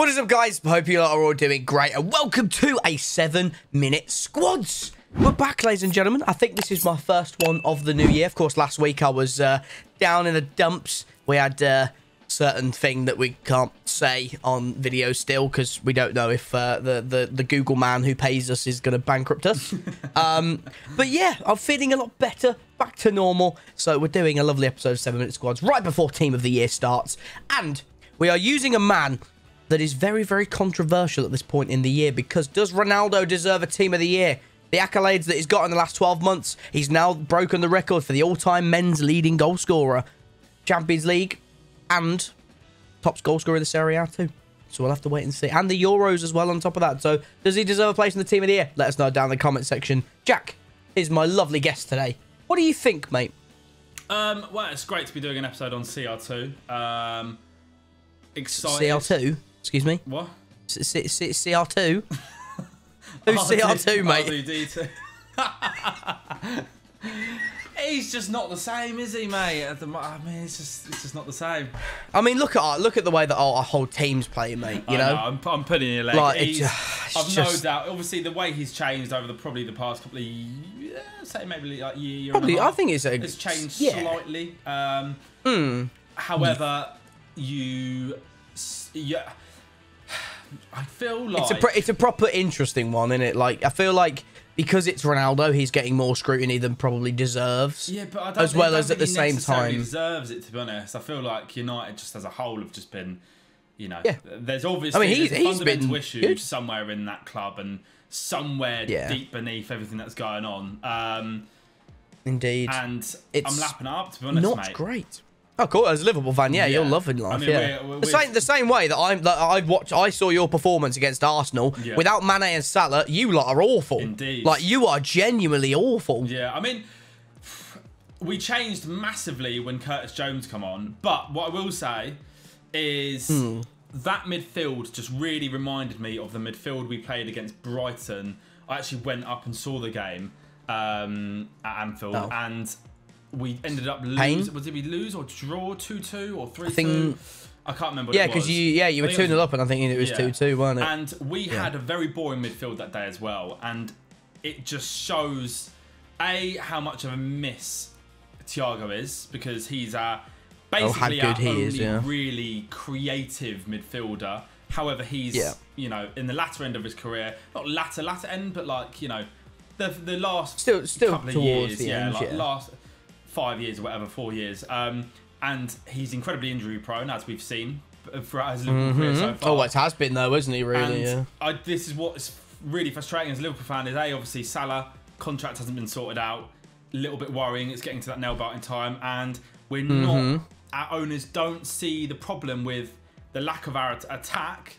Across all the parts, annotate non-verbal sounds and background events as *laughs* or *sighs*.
What is up, guys? Hope you are all doing great, and welcome to a seven-minute squads. We're back, ladies and gentlemen. I think this is my first one of the new year. Of course, last week I was uh, down in the dumps. We had uh, certain thing that we can't say on video still because we don't know if uh, the, the the Google man who pays us is going to bankrupt us. *laughs* um, but yeah, I'm feeling a lot better, back to normal. So we're doing a lovely episode of Seven Minute Squads right before Team of the Year starts, and we are using a man that is very very controversial at this point in the year because does Ronaldo deserve a Team of the Year? The accolades that he's got in the last 12 months, he's now broken the record for the all-time men's leading goal scorer. Champions League, and top goal scorer in the Serie A too. So we'll have to wait and see. And the Euros as well on top of that. So does he deserve a place in the team of the year? Let us know down in the comment section. Jack is my lovely guest today. What do you think, mate? Um, well, it's great to be doing an episode on CR2. Um, excited. CR2? Excuse me? What? C- *laughs* C- C- CR2? Who's CR2, mate? R2D2. *laughs* He's just not the same, is he, mate? At the, mo- I mean, it's just, it's just not the same. I mean, look at our, look at the way that our, our whole team's playing, mate. You I know? I'm, I'm putting your leg. Like, it ju- it's I've just- no doubt. Obviously, the way he's changed over the probably the past couple of years, say maybe like year, year Probably, a I half, think it's a- it's changed yeah. Slightly. Um, However, you, yeah, I feel like It's a it's a proper interesting one, isn't it? Like I feel like because it's Ronaldo, he's getting more scrutiny than probably deserves. Yeah, but I don't as think- well I as don't at the same time. deserves it. To be honest, I feel like United just as a whole have just been, you know, Yeah. there's obviously I mean, he's- a he's fundamental been issue good. somewhere in that club and somewhere Yeah. deep beneath everything that's going on. Um, Indeed, and It's I'm lapping up to be honest, not mate. great. Oh, cool. As a Liverpool fan, yeah, you're loving life. I mean, yeah, we're- we're- the same the same way that I'm. That I've watched. I saw your performance against Arsenal Yeah. without Mane and Salah. You lot are awful. Indeed. Like you are genuinely awful. Yeah, I mean, *sighs* we changed massively when Curtis Jones come on, but what I will say is Hmm. that midfield just really reminded me of the midfield we played against Brighton. I actually went up and saw the game um, at Anfield, Oh. and we ended up losing. Was did we lose or draw two two or three two? think- I can't remember. Yeah, because you yeah you were two it 0 up, and I think it was yeah. two two, weren't it? And we had a very boring midfield that day as well. And it just shows, A, how much of a miss Thiago is, because he's our, Oh, basically good our only is, yeah. really creative midfielder. However, he's, Yeah. you know, in the latter end of his career, not latter, latter end, but like, you know, the, the last Still- still couple of years, the yeah, end, like yeah. last five years or whatever, four years. Um, and he's incredibly injury prone, as we've seen throughout his Liverpool career so far. oh, it has been though, isn't he? Really? And yeah. I, this is what's really frustrating as a Liverpool fan is a obviously Salah contract hasn't been sorted out. A little bit worrying. It's getting to that nail biting time, and we're Mm-hmm. not. Our owners don't see the problem with the lack of our attack,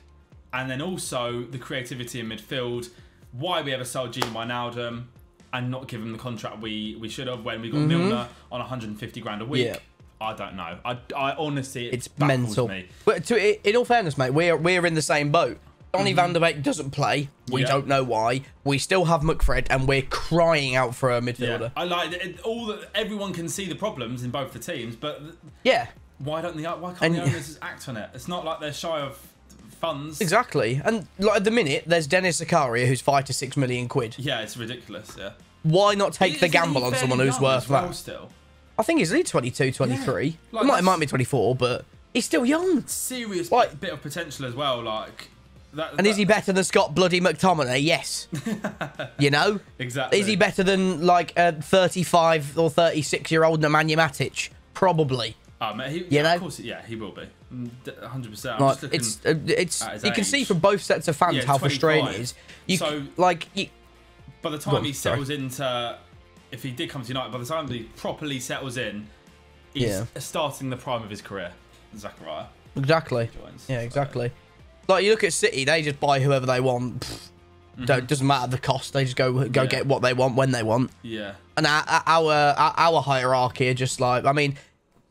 and then also the creativity in midfield. Why we ever sold Gini Wijnaldum and not give him the contract we we should have when we got Milner on 150 grand a week. Mm-hmm. Yeah. I don't know. I, I honestly, it It's mental. me. But to, in all fairness, mate, we're we're in the same boat. Donny van der Beek doesn't play. We Mm-hmm. Yeah. don't know why. We still have McFred, and we're crying out for a midfielder. Yeah, I like it, all that. Everyone can see the problems in both the teams, but Yeah, why don't the why can't And- the owners act on it? It's not like they're shy of funds. exactly. And like at the minute, there's Denis Zakaria, who's five to six million quid. Yeah, it's ridiculous. Yeah, Why not take the gamble on someone who's worth well that? Still, I think he's only 22, 23. Yeah. Like, it, might, it might be 24, but he's still young. serious Like- bit of potential as well. Like that. And is he better than Scott Bloody McTominay? Yes. *laughs* you know? exactly? Is he better than like a 35 or 36 year old Nemanja Matic? Probably. Um, he, You yeah, know? Of course, yeah, he will be. Mm, Hundred percent. Like it's uh, it's you can see from both sets of fans Yeah, how frustrating it 25. is. You So- c- like you, By the time on, he sorry. settles into, if he did come to United, by the time he properly settles in, he's Yeah. starting the prime of his career. Zakaria exactly. joins. Yeah, so- exactly. Like you look at City, they just buy whoever they want. Pfft, Don't doesn't matter the cost. They just go go Mm-hmm. Yeah. get what they want when they want. Yeah. And our our our, our hierarchy are just like I mean,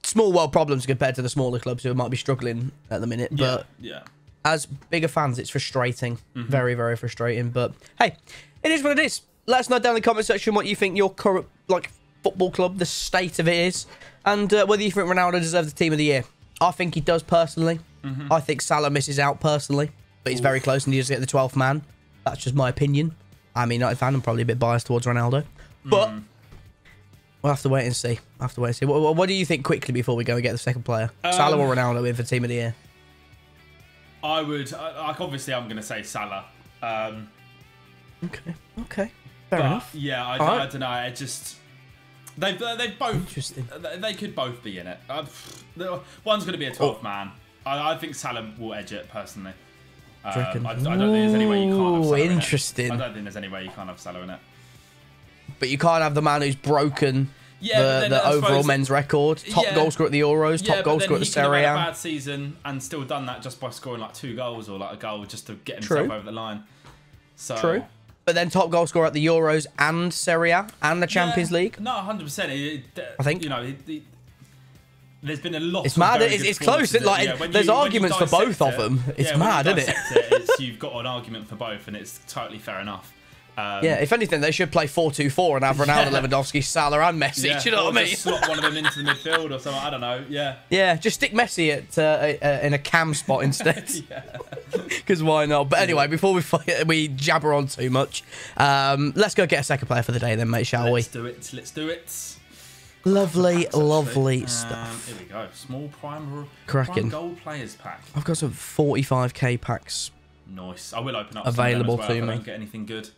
small world problems compared to the smaller clubs who might be struggling at the minute. But yeah. Yeah. as bigger fans, it's frustrating. Mm-hmm. Very, very frustrating. But hey, it is what it is. Let us know down in the comment section what you think your current like football club, the state of it is, and uh, whether you think Ronaldo deserves the team of the year. I think he does personally. Mm-hmm. I think Salah misses out personally, but he's very close and he doesn't get the 12th man. That's just my opinion. I'm a United fan. I'm probably a bit biased towards Ronaldo, but Mm. We'll have to wait and see. We'll have to wait and see. What, what- do you think quickly before we go and get the second player? Salah Um, or Ronaldo in for team of the year? I would, I- like, obviously, I'm going to say Salah. Um, Okay, okay, fair but enough. yeah, I, Alright. I don't know. It just they've uh, they've both Interesting. they- they could both be in it. Uh, one's going to be a 12th Oh. man. I, I think Salah will edge it personally. Um? I, I don't think there's any way you can't have Salah in it. interesting. I don't think there's any way you can't have Salah in it. But you can't have the man who's broken Yeah, the, then the overall men's record. Top Yeah. goal scorer at the Euros, Yeah, top goal scorer at the he could have Serie a bad season and still done that just by scoring like two goals or like a goal just to get himself True. over the line. So True. But then top goal scorer at the Euros and Serie A and the Champions Yeah, League. No, hundred percent. I think. you know. It, it, there's been a lot. It's of mad, it's- it's close, performances. like, Yeah, there's you- arguments for both of them. It's mad, isn't it? it? It's, you've got an argument for both, and it's totally fair enough. Um, Yeah, if anything, they should play 4 2 4 and have *laughs* Ronaldo, Yeah. Lewandowski, Salah, and Messi. yeah, Do you know or what I mean? just slot one of them into the midfield or something. I don't know. Yeah. Yeah, just stick Messi at uh, uh, in a cam spot instead. *laughs* Because *laughs* why not? But anyway, before we fi- we jabber on too much, um, let's go get a second player for the day, then, mate, shall we? Let's do it. Let's do it. we? Lovely, Actually, lovely um, stuff. Here we go. Small prime, Cracking. prime gold players pack. I've got some 45k packs. Nice. I will open up Available some of them as well to if I me. don't get anything good.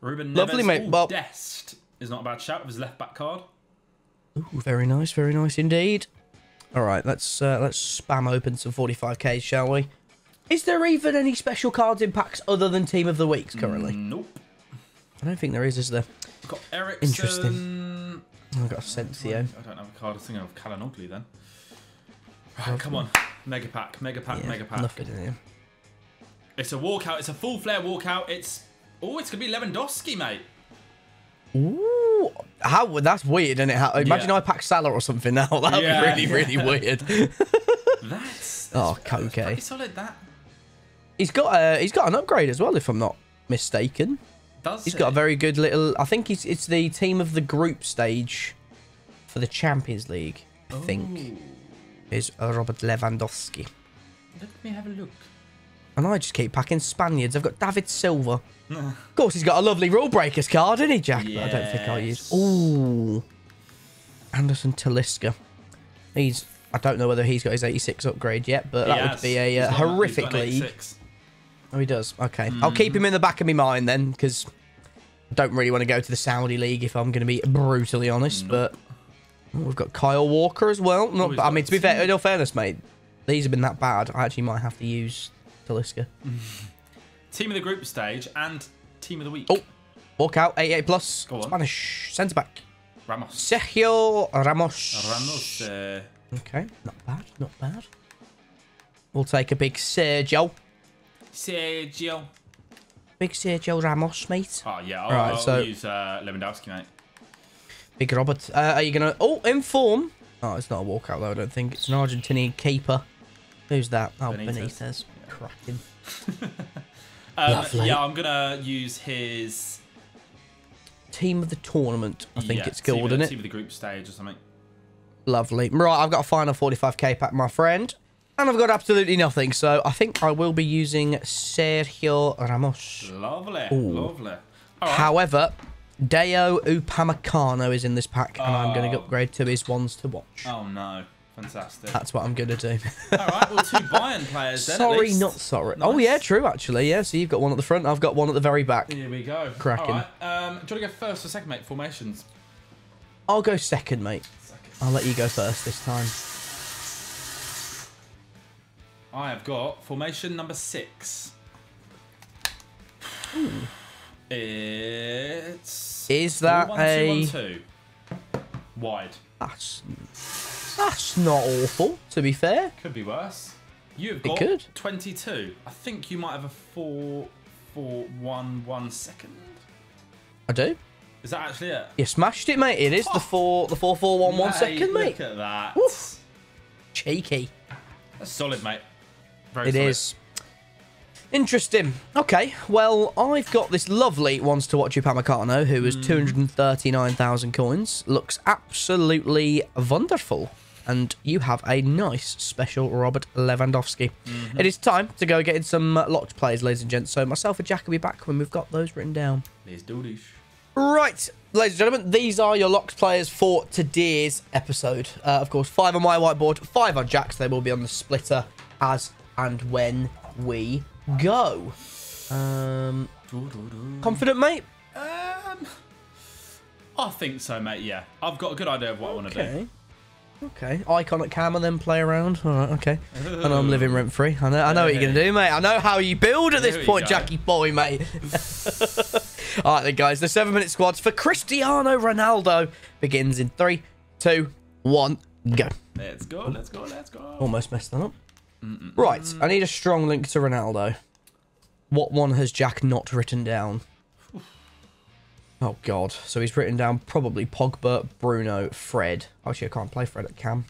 Ruben Lovely, Neves. mate. Ooh, Well- Dest is not a bad shout with his left back card. Ooh, very nice, very nice indeed. All right, let's uh, let's spam open some 45ks, shall we? Is there even any special cards in packs other than Team of the Weeks currently? Nope. I don't think there is, is there? We've got Eriksen. Interesting. I've got Asensio. I don't have a card. I was thinking of Calhanoglu then. Right, come on. Mega pack, mega pack, Yeah, mega pack. nothing in here. It's a walkout. It's a full flare walkout. It's oh, it's gonna be Lewandowski, mate. Ooh, how that's weird, isn't it? How, imagine Yeah. I pack Salah or something now. *laughs* That'd Yeah, be really, yeah. really *laughs* weird. That's, *laughs* that's Oh, Koke. pretty solid. That he's got uh, he's got an upgrade as well, if I'm not mistaken. does. He's got a very good little. I think he's it's the team of the group stage for the Champions League. I think is Robert Lewandowski. Let me have a look. And I just keep packing Spaniards. I've got David Silva. of course, he's got a lovely rule breakers card, isn't he, Jack? But I don't think I'll use. Ooh, Anderson Talisca. He's. I don't know whether he's got his 86 upgrade yet, but that would be a uh, He's got- he's got horrific league. 86. Oh, he does. Okay, I'll keep him in the back of my mind then, because I don't really want to go to the Saudi league if I'm going to be brutally honest. But oh, we've got Kyle Walker as well. Not. Oh, I mean, to be fair, in all fairness, mate, these have been that bad. I actually might have to use Talisca. Team of the group stage and team of the week. Oh, walk out 88 plus. Go on. Spanish centre back Ramos. Sergio Ramos. Ramos. Uh, Okay, not bad, not bad. We'll take a big Sergio, Sergio. big Sergio Ramos, mate. Oh yeah, I'll, Alright, I'll so- use uh, Lewandowski, mate. Big Robert. Uh, are you gonna? Oh, inform. Oh, it's not a walkout though. I don't think it's an Argentinian keeper. Who's that? Oh, Benitez. Benitez. Cracking. *laughs* Um, yeah, I'm gonna use his. Team of the tournament. I think yeah, it's called, isn't it? Team of the group stage or something. Lovely. Right, I've got a final 45k pack, my friend. And I've got absolutely nothing, so I think I will be using Sergio Ramos. Lovely, Ooh. lovely. Right. However, Dayot Upamecano is in this pack, and I'm going to Oh. upgrade to his ones to watch. Oh no, fantastic. That's what I'm going to do. All right, well, two Bayern *laughs* players then. sorry, not sorry. Oh, yeah, true, actually. Yeah, so you've got one at the front, I've got one at the very back. Here we go. Cracking. Right, um, do you want to go first or second, mate? Formations. I'll go second, mate. Second. I'll let you go first this time. I have got formation number six. It's Is that one, two, a- one, two. wide? That's, that's not awful, to be fair. Could be worse. You've It got could. 22. I think you might have a four, four, one, one second. I do. Is that actually it? You smashed it, mate. It is the four, the four, four, one, one second, mate. Look at that. Oof. Cheeky. That's solid, mate. Very It solid. is. Interesting. Okay, well, I've got this lovely ones to watch Upamecano, who is hmm. 239,000 coins. Looks absolutely wonderful. And you have a nice special Robert Lewandowski. It is time to go get in some uh, locked plays, ladies and gents. So myself and Jack will be back when we've got those written down. Let's do this. Right, ladies and gentlemen, these are your locked players for today's episode. Uh, of course, five on my whiteboard, five on Jack's. They will be on the splitter as and when we go. Um, confident, mate? Um, I think so, mate. Yeah, I've got a good idea of what I want to do. Okay. Icon at cam and then play around. All right. Okay. I know I'm living rent free. I know. I know what you're gonna do, mate. I know how you build at this point. Jackie boy, mate. *laughs* All right, then, guys. The seven-minute squads for Cristiano Ronaldo begins in three, two, one, go. Let's go. Let's go. Let's go. Almost messed that up. Right. I need a strong link to Ronaldo. What one has Jack not written down? Oh God! So he's written down probably Pogba, Bruno, Fred. Actually, I can't play Fred at cam.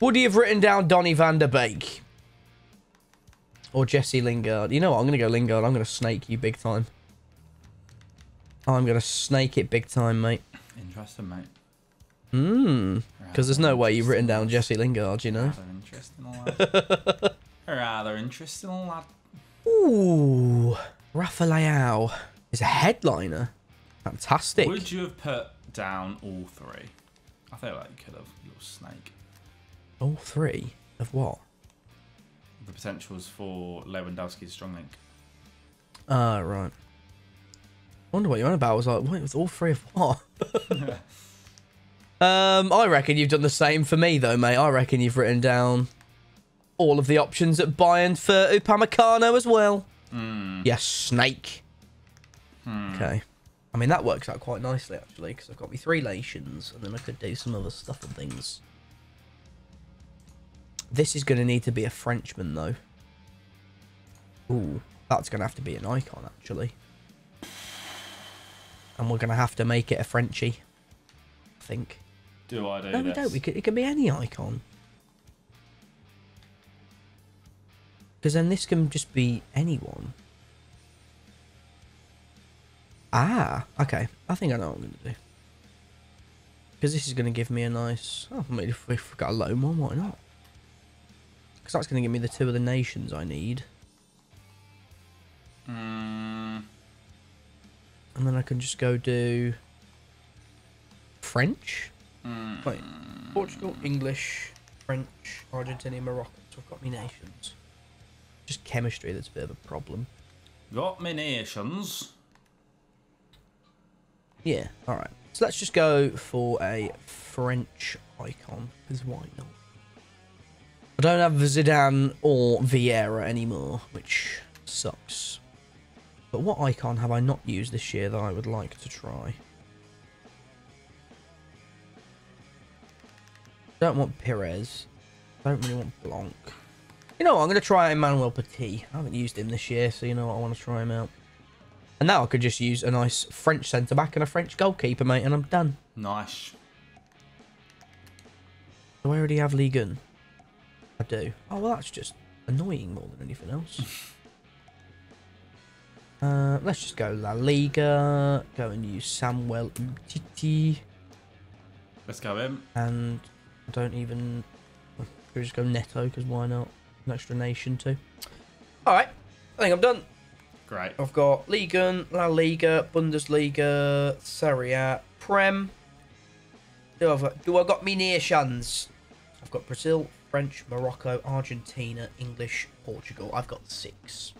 Would he have written down Donny van der Beek or Jesse Lingard? You know what? I'm gonna go Lingard. I'm gonna snake you big time. I'm gonna snake it big time, mate. Interesting, mate. Hmm. Because there's no way you've written down Jesse Lingard, you know. Rather interesting, lad. *laughs* Rather interesting, lad. Ooh, Rafael is a headliner. Fantastic. Would you have put down all three? I feel like you could have, little snake. All three of what? The potentials for Lewandowski's strong link. Ah, right. I wonder what you're on about. I was like, wait, it was all three of what? *laughs* um, I reckon you've done the same for me, though, mate. I reckon you've written down all of the options at Bayern for Upamecano as well. Hmm. Yes, snake. Hmm. Okay. I mean, that works out quite nicely, actually, because I've got me three nations, and then I could do some other stuff and things. This is going to need to be a Frenchman, though. Ooh, that's going to have to be an icon, actually. And we're going to have to make it a Frenchie. I think. Do I do No, this? we don't. We could, it can be any icon. Because then this can just be anyone. Ah, okay. I think I know what I'm going to do. Because this is going to give me a nice... Oh, I mean, if we've got a loan one, why not? Because that's going to give me the two of the nations I need. Mm, And then I can just go do... French? mm, Wait. Portugal, English, French, Argentina, Morocco. So I've got me nations. Just chemistry that's a bit of a problem. got me nations. Yeah, alright. So let's just go for a French icon, because why not? I don't have Zidane or Vieira anymore, which sucks. But what icon have I not used this year that I would like to try? Don't want Perez. Don't really want Blanc. You know what? I'm going to try Emmanuel Petit. I haven't used him this year, so you know what? I want to try him out. And now I could just use a nice French centre back and a French goalkeeper, mate, and I'm done. Nice. Do I already have Ligue 1? I do. Oh, well, that's just annoying more than anything else. *laughs* uh, let's just go La Liga. Go and use Samuel Umtiti. Let's go in. And I don't even... Should we just go Neto, because why not? An extra nation too. Alright, I think I'm done. Great. I've got Ligue 1, La Liga, Bundesliga, Serie A, Prem. Do I've got, do I got me nations? I've got Brazil, French, Morocco, Argentina, English, Portugal. I've got six.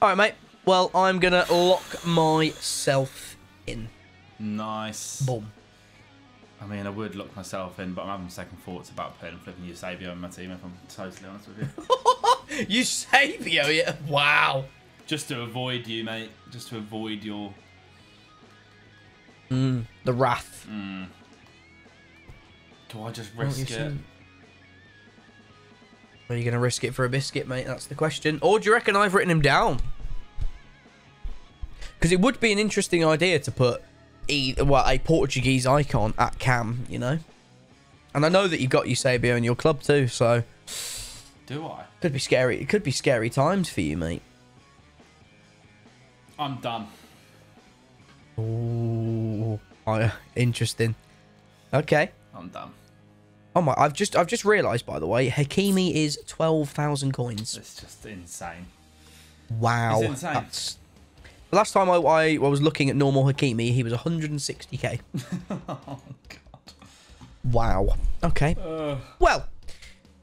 All right, mate. Well, I'm gonna lock myself in. Nice. Boom. I mean, I would lock myself in, but I'm having second thoughts about putting flipping Eusebio in my team, if I'm totally honest with you. *laughs* you Savio, yeah? Wow. Just to avoid you, mate. Just to avoid your. Mm, the wrath. Mm. Do I just risk it? saying? Are you going to risk it for a biscuit, mate? That's the question. Or do you reckon I've written him down? Because it would be an interesting idea to put e well, a Portuguese icon at cam, you know? And I know that you've got Eusebio in your club too, so Do I? could be scary. It could be scary times for you, mate. I'm done. Ooh, oh, interesting. Okay. I'm done. Oh my! I've just I've just realised by the way, Hakimi is twelve thousand coins. It's just insane. Wow, It's insane. that's. The last time I, I, I was looking at normal Hakimi, he was 160k. *laughs* oh god. Wow. Okay. Uh, Well,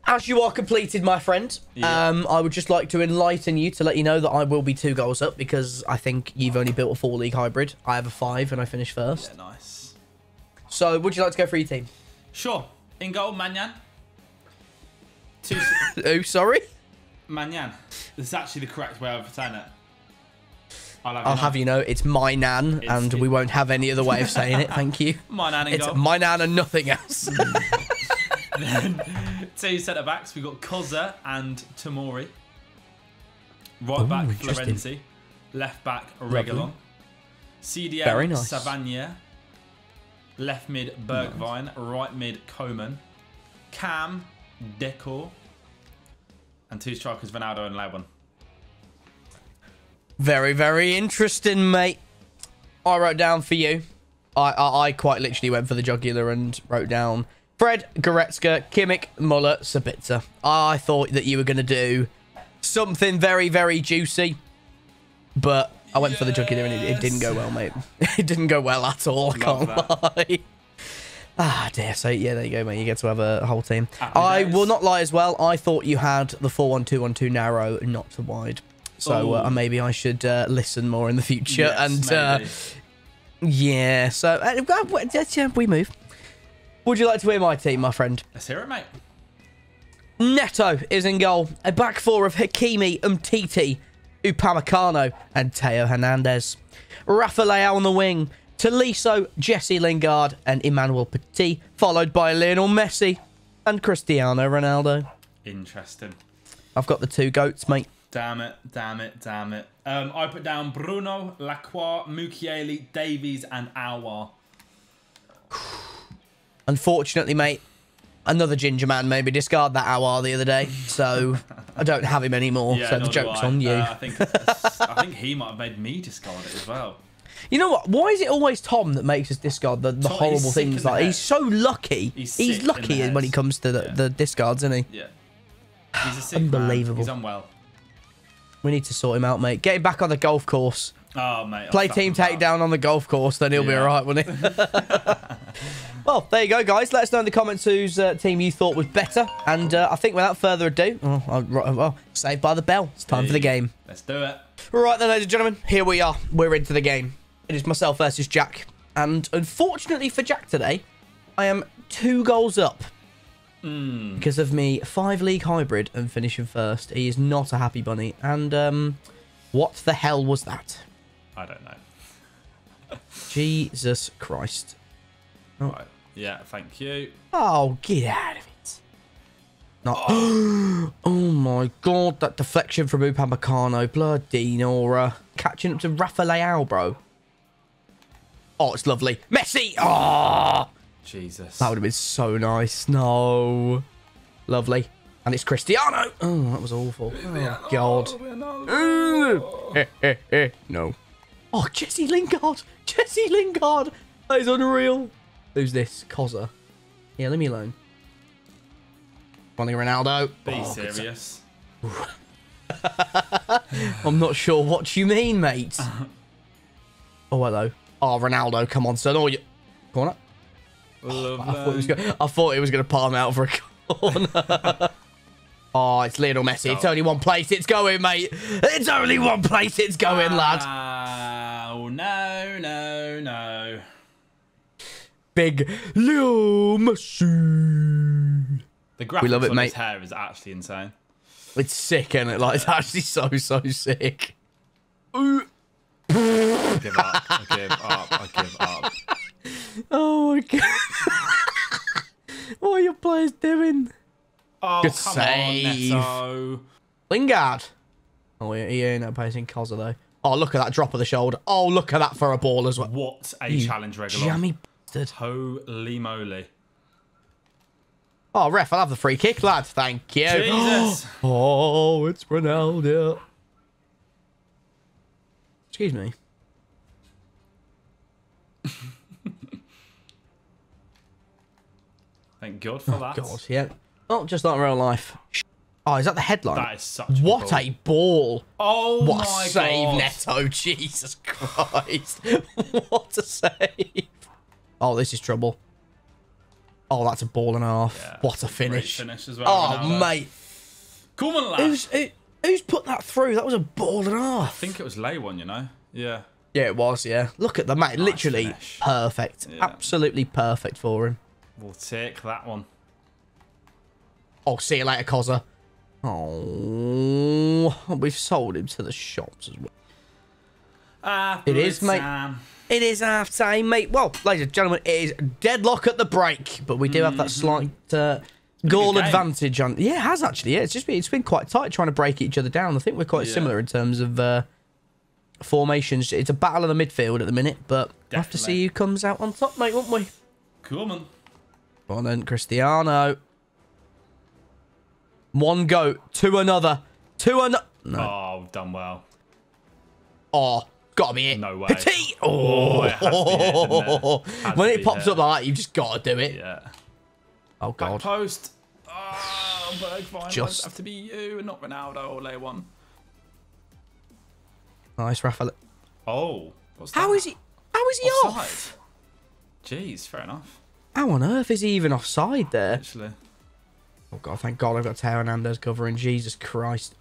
as you are completed, my friend, Yeah. um, I would just like to enlighten you to let you know that I will be two goals up because I think you've only built a four league hybrid. I have a five and I finished first. yeah, nice. So, would you like to go for your team? Sure. In goal, Maignan. Two. *laughs* Oh, sorry. Maignan. This is actually the correct way of saying it. I'll have, I'll have you know, it's my nan, It's- and it- we won't have any other way of saying it. Thank you. *laughs* My nan It's goal. my nan and nothing else. *laughs* *laughs* Two centre backs. We've got Koza and Tomori. Right back interesting. Florenzi. Left back Reguilón. CDM Very nice. Savagna. Left mid Bergwijn. Right mid Coman. Cam Decor. And two strikers Ronaldo and Laban. very, very interesting, mate. I wrote down for you. I, I, I quite literally went for the jugular and wrote down Fred, Goretzka, Kimmich, Muller, Sabitzer. I thought that you were going to do something very, very juicy, but I went for the jugular and it, it didn't go well, mate. *laughs* It didn't go well at all. I Love can't lie. *laughs* Ah, dear. So, yeah, there you go, mate. You get to have a whole team. Happy I days. will not lie as well. I thought you had the 4 1 2 1 2 narrow, not to wide. So uh, maybe I should uh, listen more in the future. Yes, and uh, yeah, so well, well, that's, uh, we move. Would you like to hear my team, my friend? Let's hear it, mate. Neto is in goal. A back four of Hakimi, Umtiti, Upamecano, and Theo Hernandez. Rafael on the wing. Talisca, Jesse Lingard, and Emmanuel Petit, followed by Lionel Messi and Cristiano Ronaldo. Interesting. I've got the two goats, mate. Damn it, damn it, damn it. Um, I put down Bruno, Lacroix, Mukiele, Davies, and Aouar. Unfortunately, mate, another ginger man made me discard that Aouar the other day, so I don't have him anymore. so the joke's on you. Uh, I think I think he might have made me discard it as well. You know what? Why is it always Tom that makes us discard the, the Tom, horrible things? the Like head. he's so lucky. He's He's, lucky when he comes to the, Yeah. the discards, isn't he? Yeah. He's a sick man. Unbelievable. He's unwell. We need to sort him out, mate. Get him back on the golf course. Oh mate. Play team takedown on the golf course, then he'll be Yeah. alright, won't he? *laughs* well, there you go, guys. Let us know in the comments whose uh, team you thought was better. And uh, I think without further ado, oh, I'll, right, well, saved by the bell. It's time for the game. Let's do it. Right then, ladies and gentlemen, here we are. We're into the game. It is myself versus Jack. And unfortunately for Jack today, I am two goals up. Because of me five league hybrid and finishing first. He is not a happy bunny. And um what the hell was that? I don't know. *laughs* Jesus Christ. Oh. Right. Yeah. Thank you. Oh, get out of it. Not *gasps* Oh my god, that deflection from Upamecano. Bloody Nora. Catching up to Rafael, bro. Oh, it's lovely. Messi! Oh! Jesus. That would have been so nice. No. Lovely. And it's Cristiano. Oh, that was awful. Oh, God. *laughs* no. Oh, Jesse Lingard. Jesse Lingard. That is unreal. Who's this? Koza. Yeah, leave me alone. Running Ronaldo. Be Oh, serious. *laughs* I'm not sure what you mean, mate. *laughs* oh, hello. Oh, Ronaldo, come on, son. Oh, you... Corner. I thought, it was gonna, I thought it was going to palm out for a corner. *laughs* oh, it's Lionel Messi. It's oh. only one place it's going, mate. It's only one place it's going, lad. Oh no, no, no. Big Leo Messi. The graphics love it, on mate. his hair is actually insane. It's sick, isn't it? Like, it's actually so, so sick. Ooh. I give up. I give up. I give up. Oh, my God. what are your players doing? Oh, Good come save. on, Neto. Lingard. Oh, he, he ain't no pacing Koza, though. Oh, look at that drop of the shoulder. Oh, look at that for a ball as well. What a You challenge, regular. Jammy bastard. Holy moly. Oh, ref, I'll have the free kick, lad. Thank you. Jesus. *gasps* oh, it's Ronaldo. Excuse me. *laughs* Thank God for oh, that. God, yeah. Not just like real life. Oh, is that the headline? That is such a what ball. a ball. Oh What my a save, God. Neto. *laughs* Jesus Christ. *laughs* what a save. Oh, this is trouble. Oh, that's a ball and a half. Yeah, what a finish. finish as well. Oh, mate. Coleman lad. Who's, who, who's put that through? That was a ball and a half. I think it was Lay one, you know? Yeah. Yeah, it was, yeah. Look at the mate. Literally finish. perfect. Yeah. Absolutely perfect for him. We'll take that one. Oh, see you later, Cozza. Oh, we've sold him to the shops as well. It is, mate. It is half time, mate. Well, ladies and gentlemen, it is deadlock at the break, but we do have that slight uh, goal advantage on. Yeah, it has actually. Yeah, it's just been, it's been quite tight trying to break each other down. I think we're quite Yeah. similar in terms of uh, formations. It's a battle of the midfield at the minute, but we'll have to see who comes out on top, mate, won't we? Come on then, Cristiano. One go to another, to another. No. Oh, done well. Oh, gotta be it. No way. Petit. Oh, Oh, it has to be it, it? Oh. Has when it pops up like that, you've just got to do it. Yeah. Oh Back god. post. Ah, oh, Bergwijn. Just- have to be you and not Ronaldo or Lay one. Nice, Rafael. Oh. What's How is he? How is he Offside. off? Jeez, fair enough. How on earth is he even offside there? Actually. Oh god, thank God I've got Theo Hernandez covering. Jesus Christ.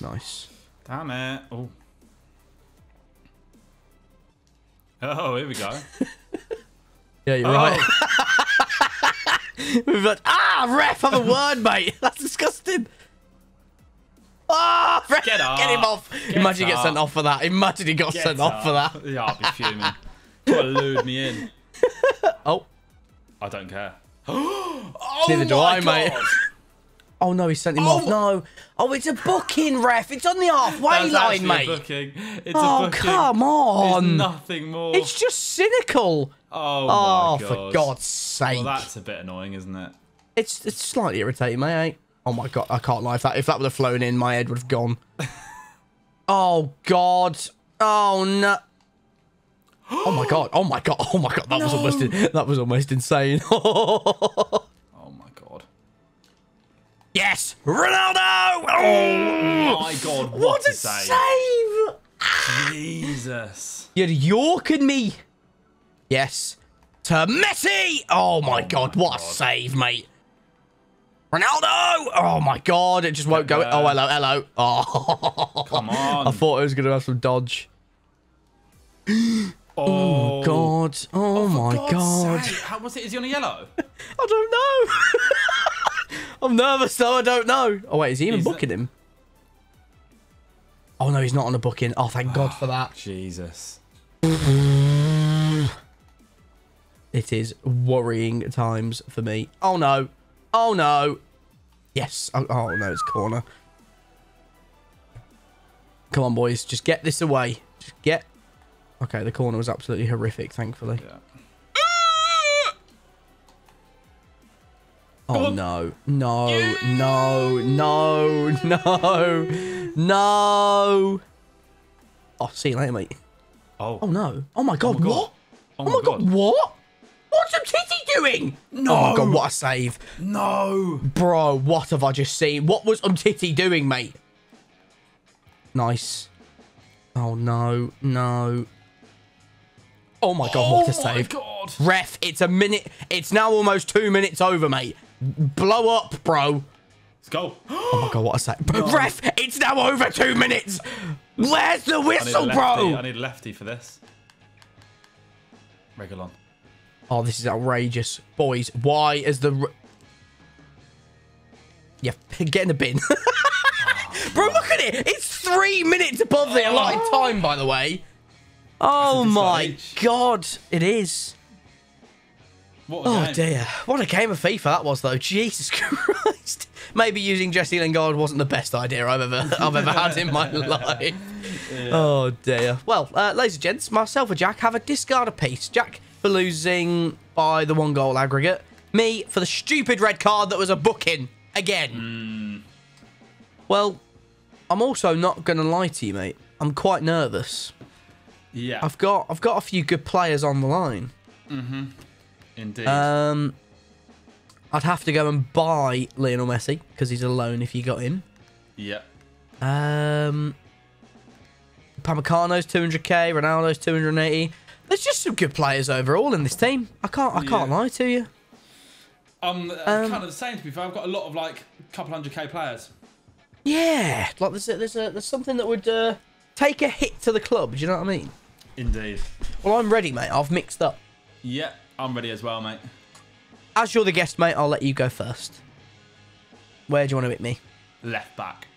nice. Damn it. Oh. Oh, here we go. *laughs* Yeah, you're Oh, right. *laughs* We've got ah ref have a word, mate. *laughs* That's disgusting. Ah, ref, Get get him off. Get Imagine he gets sent off for that. Imagine he got get sent off for that. Yeah, I'll be fuming. Try to lure me in. Oh, I don't care. *gasps* Neither do my I, mate. Oh no, he sent him Oh. off. No. Oh, it's a booking, ref. It's on the halfway That's line, mate. A booking. It's Oh, a booking. Oh, come on. It's nothing more. It's just cynical. oh, Oh, my God. for God's sake. Well, that's a bit annoying, isn't it? It's it's slightly irritating, mate. eh? Oh my god, I can't lie. If that if that would have flown in, my head would have gone. *laughs* oh god. Oh no. *gasps* Oh my god. Oh my god. Oh my god. That was almost that was almost insane. *laughs* Oh my god. yes, Ronaldo. Oh, My god, what, what a a save. save! Jesus. You're York and me. Yes. To Messi. Oh my Oh god, my what a save, mate. Ronaldo. Oh my god, it just won't go. Oh hello, hello. Oh, Come on. *laughs* I thought it was gonna have some dodge. *gasps* Oh, oh, God. Oh, oh my God's god. sake. How was it? Is he on a yellow? *laughs* I don't know. *laughs* I'm nervous though. I don't know. Oh wait, is he even He's- booking him? Oh no, he's not on a booking. Oh, thank God for that. *sighs* Jesus. It is worrying times for me. Oh no. Oh no. Yes. Oh, oh no, it's corner. Come on, boys. Just get this away. Just get. Okay, the corner was absolutely horrific, thankfully. Yeah. Oh no. No. No. No. No. No. Oh, see you later, mate. Oh. Oh no. Oh my god, oh, my God. what? Oh Oh my god, God. what? What's Umtiti doing? No. Oh my god, what a save. No. Bro, what have I just seen? What was Umtiti doing, mate? Nice. Oh no, no. Oh my god, what a oh save. my god. Ref, it's a minute. It's now almost two minutes over, mate. Blow up, bro. Let's go. *gasps* Oh my god, what a save. Ref, it's now over two minutes. Where's the I whistle. I bro? need a lefty for this. Reguilón. Oh, this is outrageous. Boys, why is the... Yeah, *laughs* get in the bin. *laughs* Ah. Bro, look at it. It's three minutes above the ah. allotted time, by the way. Oh my god, it is. Oh game. dear. What a game of FIFA that was, though. *laughs* Jesus Christ. Maybe using Jesse Lingard wasn't the best idea I've ever *laughs* I've ever had in my life. Oh dear. Well, uh, ladies and gents, myself and Jack have a discard apiece. Jack for losing by the one goal aggregate. Me for the stupid red card that was a booking again. Well, I'm also not gonna lie to you, mate. I'm quite nervous. Yeah. I've got I've got a few good players on the line. Indeed. Um, I'd have to go and buy Lionel Messi because he's a loan if you got him. yeah. Um, Pamecano's 200k, Ronaldo's 280. There's just some good players overall in this team. I can't, I can't Yeah. lie to you. I'm uh, Um, kind of the same to be fair. I've got a lot of like couple hundred k players. Yeah, like there's a, there's a, there's something that would uh, take a hit to the club. Do you know what I mean? Indeed. Well, I'm ready, mate. I've mixed up. Yeah, I'm ready as well, mate. As you're the guest, mate, I'll let you go first. Where do you want to hit me? Left back.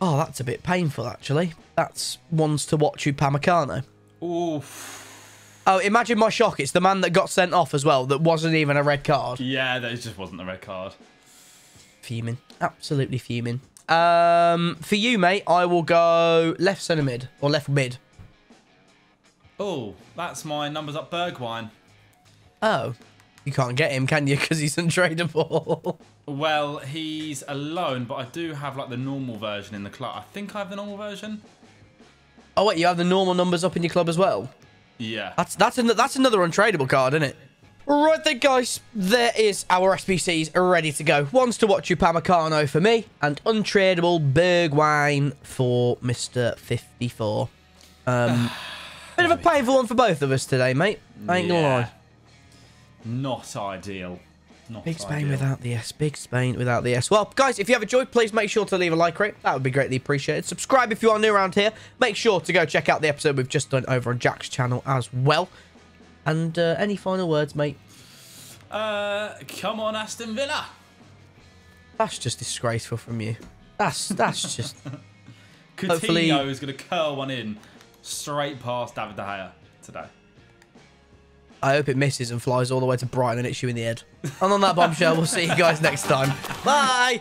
Oh, that's a bit painful, actually. That's ones to watch you, Pamecano. Oof. Oh, imagine my shock. It's the man that got sent off as well. That wasn't even a red card. Yeah, that just wasn't a red card. Fuming. Absolutely fuming. Um, for you, mate, I will go left centre mid or left mid. Oh, that's my numbers up Bergwijn. Oh, you can't get him, can you? *laughs* Because he's untradeable. *laughs* Well, he's alone, but I do have like the normal version in the club. I think I have the normal version. oh wait, you have the normal numbers up in your club as well. Yeah. That's that's an, that's another untradeable card, isn't it? Right then, guys, there is our SPCs ready to go. One's to watch you Pamecano for me, and untradeable Bergwijn for Fifty Four. Um, *sighs* *sighs* *sighs* bit of a painful one for both of us today, mate. I ain't gonna lie. Not ideal. Not Big Spain ideal. without the S. Big Spain without the S. Well, guys, if you have enjoyed, please make sure to leave a like rate. That would be greatly appreciated. Subscribe if you are new around here. Make sure to go check out the episode we've just done over on Jack's channel as well. And uh, any final words, mate? Uh, come on, Aston Villa. That's just disgraceful from you. That's that's just. *laughs* Hopefully- Coutinho is going to curl one in straight past David De Gea today. I hope it misses and flies all the way to Brighton and hits you in the head. And on that bombshell, we'll see you guys next time. *laughs* Bye.